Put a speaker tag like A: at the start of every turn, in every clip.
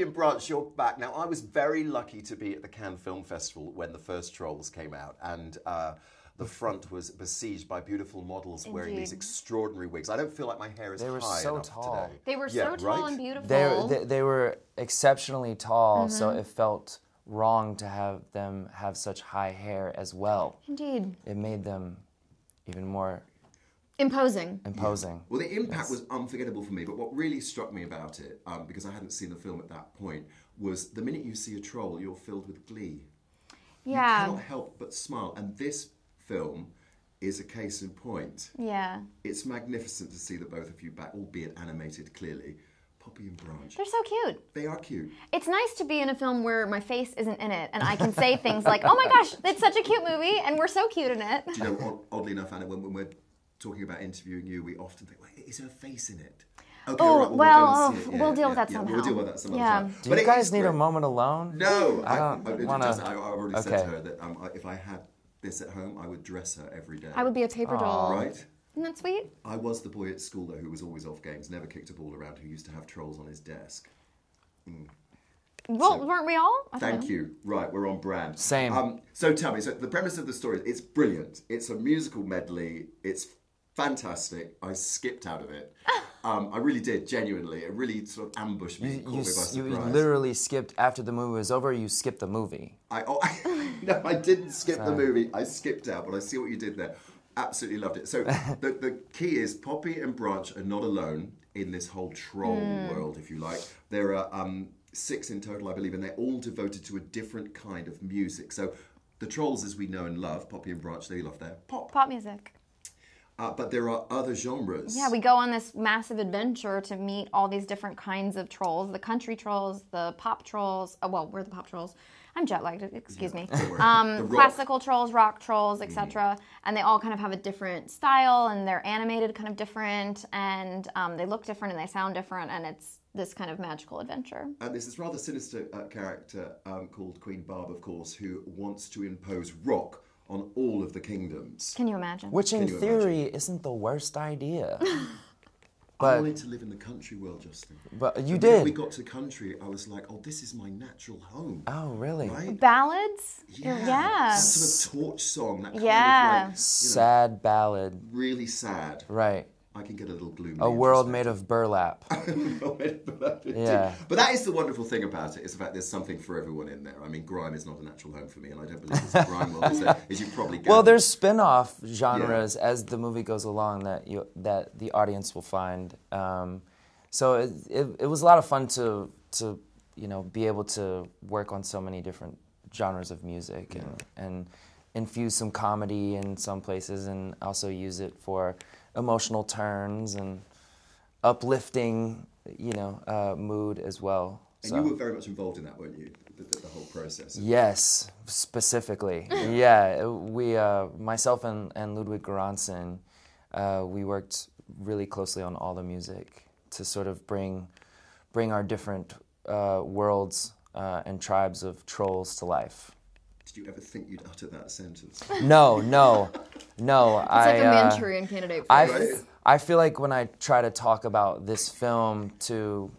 A: Poppy and Branch, you're back. Now, I was very lucky to be at the Cannes Film Festival when the first Trolls came out, and uh, the front was besieged by beautiful models wearing these extraordinary wigs. I don't feel like my hair is
B: They were
A: high
B: so
A: enough
B: tall.
A: today.
C: They were
A: Yeah,
C: so tall
A: right?
C: and beautiful.
B: They, they, they were exceptionally tall, so
C: Mm-hmm.
B: it felt wrong to have them have such high hair as well.
C: Indeed.
B: It made them even more
C: Imposing.
B: imposing.
A: Well, the impact was unforgettable for me, but what really struck me about it, um, because I hadn't seen the film at that point, was the minute you see a troll, you're filled with glee. Yeah. You
C: Yeah.
A: cannot help but smile. And this film is a case in point.
C: Yeah.
A: It's magnificent to see the both of you back, albeit animated clearly. Poppy and Branch.
C: They're so cute.
A: They are cute.
C: It's nice to be in a film where my face isn't in it and I can say things like, oh my gosh, it's such a cute movie and we're so cute in it.
A: Do you know, oddly enough, Anna, when, when we're talking about interviewing you, we often think, Wait, is her face in it? Okay,
C: Oh,
A: all right,
C: well,
A: we'll, go and see
C: oh.
A: Yeah,
C: we'll deal
A: yeah,
C: with that
A: yeah,
C: somehow.
A: We'll deal with that some other
C: Yeah.
A: time.
B: Do
A: But
B: you guys
A: is
B: need a moment alone?
A: No,
B: I don't
A: I,
B: wanna-
A: just- I, I already said to her that um, I- if I had this at home, I would dress her every day.
C: I would be a paper doll.
A: Right?
C: Isn't that sweet?
A: I was the boy at school though who was always off games, never kicked a ball around, who used to have trolls on his desk.
C: Well,
A: So-
C: weren't we all? I
A: Thank
C: think.
A: you. Right, we're on brand.
B: Same.
A: Um, so tell me, so the premise of the story, it's brilliant. It's a musical medley. It's fantastic. I skipped out of it. Um, I really did, genuinely. It really sort of ambushed me,
B: You,
A: caught
B: you,
A: me by
B: s- you literally skipped after the movie was over. You skipped the movie.
A: I, oh, no, I didn't skip the movie. I skipped out, but I see what you did there. Absolutely loved it. So the, the key is Poppy and Branch are not alone in this whole troll world, if you like. There are um, six in total, I believe, and they're all devoted to a different kind of music. So the trolls, as we know and love, Poppy and Branch, they love their pop.
C: Pop music.
A: Uh, but there are other genres.
C: Yeah, we go on this massive adventure to meet all these different kinds of trolls the country trolls, the pop trolls. Oh, well, we're the pop trolls. I'm jet lagged, excuse me.
A: worry. The
C: Um.
A: Mm-hmm.
C: classical trolls, rock trolls, etc. And they all kind of have a different style and they're animated kind of different and um, they look different and they sound different and it's this kind of magical adventure.
A: And there's this rather sinister uh, character um, called Queen Barb, of course, who wants to impose rock on all of the kingdoms.
C: Can you imagine?
B: Which, in
A: you
B: theory, isn't the worst idea. But, I
A: wanted to live in the country world, Justin.
B: but you
A: The minute
B: did.
A: We got to the country. I was like, "Oh, this is my natural home."
B: oh, really?
A: Right?
C: Ballads?
A: Yeah.
C: Yeah.
A: That sort of torch song. That kind
C: Yeah.
A: of like, you know,
B: Sad ballad.
A: really sad.
B: Right.
A: I can get a little gloomy.
B: A world made of burlap. Yeah.
A: But that is the wonderful thing about it, is the fact there's something for everyone in there. I mean, grime is not a natural home for me, and I don't believe there's a grime world, is there? As you probably.
B: Well, there's spin-off genres as the movie goes along that you that the audience will find. Um, so it, it, it was a lot of fun to to you know be able to work on so many different genres of music and and infuse some comedy in some places and also use it for emotional turns and uplifting you know uh, mood as well.
A: And
B: So.
A: you were very much involved in that, weren't you? The, the, the whole process.
B: Yes, specifically. yeah, we, uh, myself and, and Ludwig Göransson, uh, we worked really closely on all the music to sort of bring, bring our different uh, worlds uh, and tribes of trolls to life.
A: Did you ever think you'd utter that sentence?
B: No, no, no.
C: It's
B: I,
C: like a
B: uh,
C: Manchurian candidate for
B: I, I feel like when I try to talk about this film to,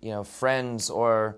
B: you know, friends or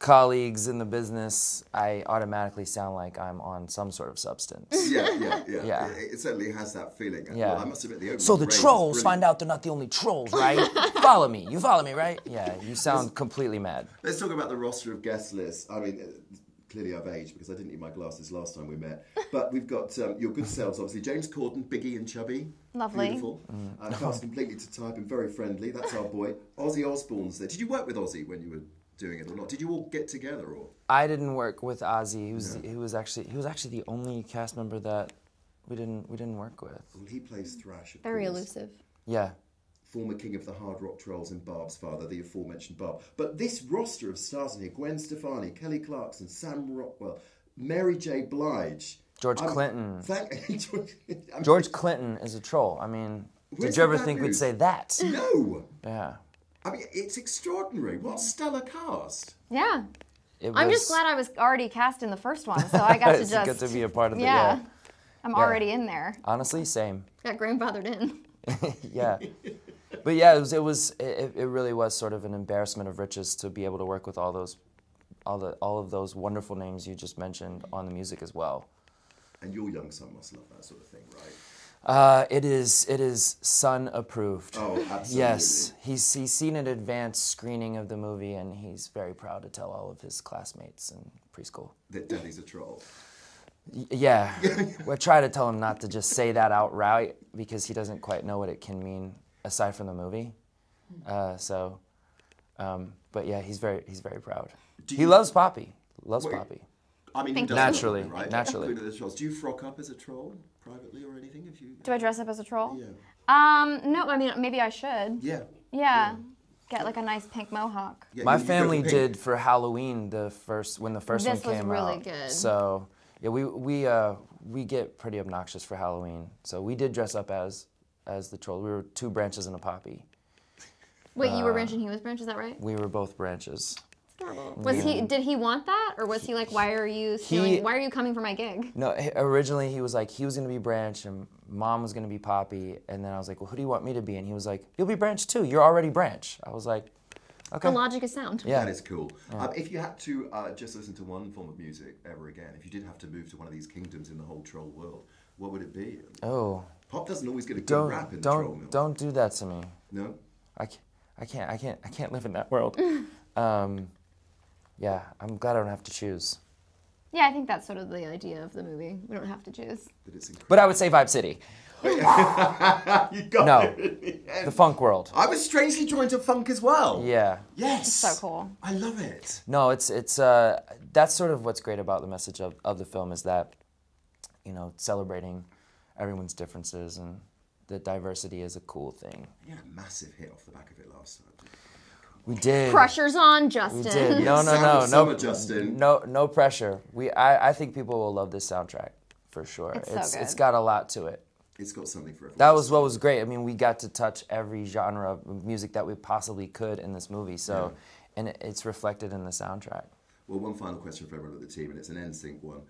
B: colleagues in the business, I automatically sound like I'm on some sort of substance.
A: yeah, yeah, yeah.
B: Yeah.
A: It, it certainly has that feeling.
B: Yeah.
A: Well, I must admit, the
B: So the trolls find out they're not the only trolls, right? follow me. You follow me, right? Yeah, you sound completely mad.
A: Let's talk about the roster of guest lists. I mean, uh, clearly I've aged because I didn't need my glasses last time we met. But we've got um, your good selves, obviously. James Corden, Biggie and Chubby.
C: Lovely.
A: Beautiful. Uh, cast completely to type and very friendly. That's our boy. Ozzy Osbourne's there. Did you work with Ozzy when you were doing it or not? Did you all get together or?
B: I didn't work with Ozzy. He was he was actually he was actually the only cast member that we didn't we didn't work with.
A: Well, he plays Thrash, of
C: Very
A: course.
C: elusive.
B: Yeah.
A: Former king of the hard rock trolls and Barb's father, the aforementioned Barb. But this roster of stars in here Gwen Stefani, Kelly Clarkson, Sam Rockwell, Mary J. Blige.
B: George
A: I'm-
B: Clinton.
A: Thank George, I'm-
B: George Clinton is a troll. I mean,
A: Where's
B: did you ever
A: the
B: think we'd say that?
A: No!
B: Yeah.
A: I mean, it's extraordinary. What stellar cast.
C: Yeah.
B: It
C: I'm just glad I was already cast in the first one, so I got to
B: it's
C: just
B: good to be a part of it.
C: yeah.
B: Yeah.
C: I'm already in there.
B: Honestly, same.
C: Got grandfathered in.
B: yeah. But yeah, it was it was it, it really was sort of an embarrassment of riches to be able to work with all those, all the all of those wonderful names you just mentioned on the music as well.
A: And your young son must love that sort of thing, right?
B: Uh, it is it is son approved.
A: Oh, absolutely.
B: Yes, he's he's seen an advanced screening of the movie, and he's very proud to tell all of his classmates in preschool.
A: That Daddy's a troll.
B: Y- Yeah, we try to tell him not to just say that outright because he doesn't quite know what it can mean aside from the movie. Uh, so, um, but yeah, he's very he's very proud.
A: Do
B: He
A: you-
B: loves Poppy. Loves
A: Wait.
B: Poppy.
A: I mean,
C: Thank
A: he does
B: Naturally,
A: love right?
B: naturally.
A: Queen of the Trolls. Do you frock up as a troll privately or anything? If you
C: Do I dress up as a troll?
A: Yeah.
C: Um, no, I mean maybe I should.
A: Yeah.
C: Yeah. Get like a nice pink mohawk.
A: Yeah,
B: My
A: you- you go for
B: family did for Halloween the first when the first
C: This
B: one
C: was
B: came
C: really
B: out.
C: good.
B: So yeah, we we uh, we get pretty obnoxious for Halloween. So we did dress up as as the troll. We were two branches and a poppy.
C: Wait, you were
B: Uh,
C: branch and he was branch, is that right?
B: We were both branches.
C: Was he did he want that or was he like why are you stealing
B: He-
C: why are you coming for my gig?
B: No, h- originally he was like he was gonna be Branch and Mom was gonna be Poppy, and then I was like, well, who do you want me to be? And he was like, you'll be Branch too. You're already Branch. I was like, okay.
C: The logic is sound.
B: Yeah.
A: That is cool. Um, if you had to uh, just listen to one form of music ever again, if you did have to move to one of these kingdoms in the whole troll world, what would it be?
B: Oh,
A: Pop doesn't always get a good rap in
B: don't
A: the troll
B: don't
A: mill.
B: don't do that to me.
A: No?
B: I can't, I can't, I can't, I can't live in that world. um, yeah, I'm glad I don't have to choose.
C: Yeah, I think that's sort of the idea of the movie. We don't have to choose.
A: That it's.
B: But I would say Vibe City,
A: you got
B: No.
A: it the
B: the funk world.
A: I was strangely drawn to funk as well.
B: Yeah.
A: Yes.
C: so cool.
A: I love it.
B: No, it's it's uh, that's sort of what's great about the message of, of the film is that, you know, celebrating everyone's differences and the diversity is a cool thing.
A: You had a massive hit off the back of it last time.
B: We did.
C: Pressure's on, Justin.
B: We
C: Justin.
B: did. No, no,
A: Sound
B: no, no,
A: summer, Justin.
B: no, no pressure. We, I, I think people will love this soundtrack for sure.
C: It's so good.
B: it's got a lot to it.
A: It's got something for everyone.
B: That was what was great. I mean, we got to touch every genre of music that we possibly could in this movie. So, and it, it's reflected in the soundtrack.
A: Well, one final question for everyone at the team, and it's an NSYNC one.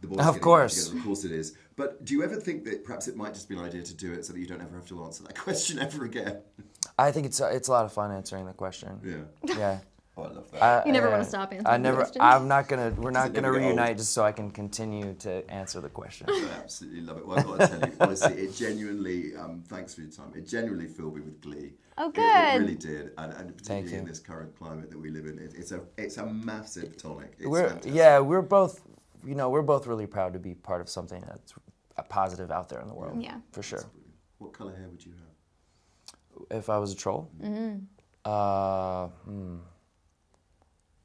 A: The boys
B: Of course.
A: together, of course it is. But do you ever think that perhaps it might just be an idea to do it so that you don't ever have to answer that question ever again?
B: I think it's it's a lot of fun answering the question.
A: Yeah.
B: Yeah.
A: Oh, I love that.
B: I-
C: You never
B: yeah.
C: wanna stop answering
B: I
C: the
B: never.
C: questions.
B: I'm not gonna. We're not gonna
A: never old?
B: reunite just so I can continue to answer the question.
A: I absolutely love it. Well, I've got to tell you, honestly, it genuinely, um, thanks for your time, it genuinely filled me with glee.
C: Oh,
A: It- It,
C: good.
A: really did. And, and particularly in this current climate that we live in, it, it's, a, it's a massive tonic. It's
B: we're
A: fantastic.
B: yeah. We're both. You know, we're both really proud to be part of something that's a positive out there in the world.
C: Yeah.
B: For sure.
A: What colour hair would you have?
B: If I was a troll,
C: Mm-hmm.
B: uh, hmm,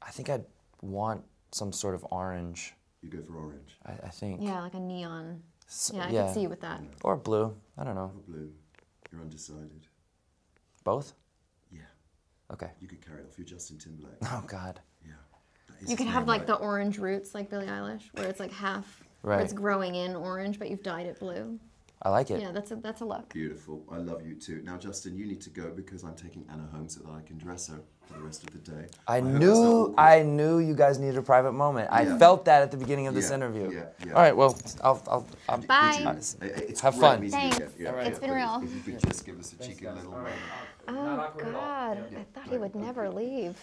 B: I think I'd want some sort of orange.
A: You go for orange
B: I, I think.
C: Yeah, like a neon.
B: S-
C: Yeah, I
B: yeah.
C: can see you with that.
B: Or blue. I don't know.
A: or blue. You're undecided.
B: Both.
A: Yeah.
B: Okay.
A: You could carry it off. You're Justin Timberlake.
B: Oh God.
A: Yeah.
C: You could have like
A: right?
C: the orange roots, like Billie Eilish, where it's like half, where it's growing in orange, but you've dyed it blue.
B: I like it.
C: Yeah, that's a that's a look.
A: Beautiful. I love you too. Now, Justin, you need to go because I'm taking Anna home so that I can dress her for the rest of the day.
B: I
A: hope that's not
B: knew. I knew you guys needed a private moment.
A: Yeah.
B: I felt that at the beginning of this
A: Yeah,
B: interview.
A: yeah, yeah.
B: All right, well, I'll, I'll, I'll
C: Bye.
A: You-
B: Nice.
A: Uh, It's
B: Have fun.
A: meeting you
C: Thanks.
A: again. Yeah,
C: It's been
A: but
C: real.
A: If you could just give us a cheeky little.
C: Oh God, I thought he would never leave.